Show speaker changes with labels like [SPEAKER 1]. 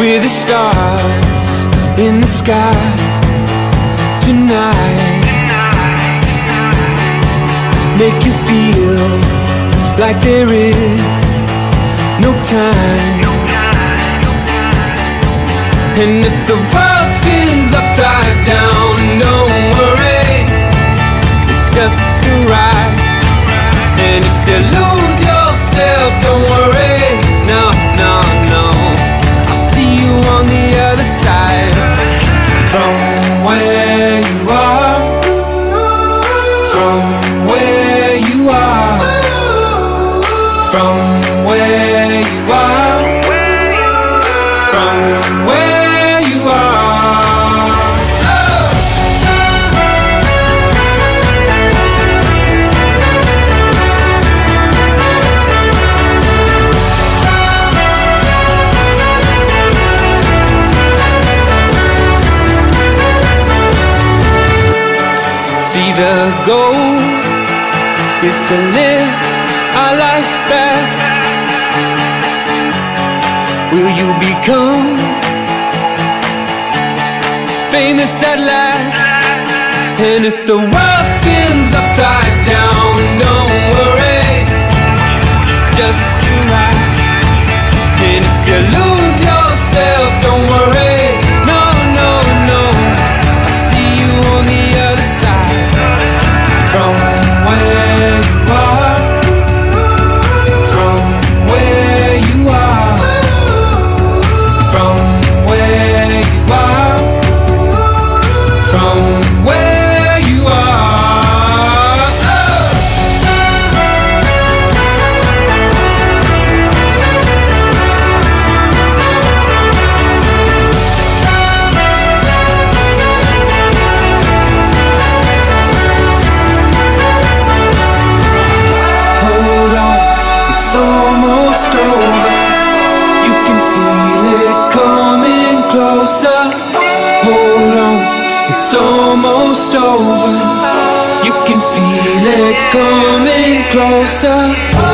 [SPEAKER 1] With the stars in the sky tonight. Make you feel like there is no time. And if the world spins upside down, don't worry. It's just a ride And if you lose yourself, don't worry From where you are. From where you are. See the goal is to live our life fast Will you become famous at last? And if the world spins upside down, don't worry It's just it's almost over. You can feel it coming closer.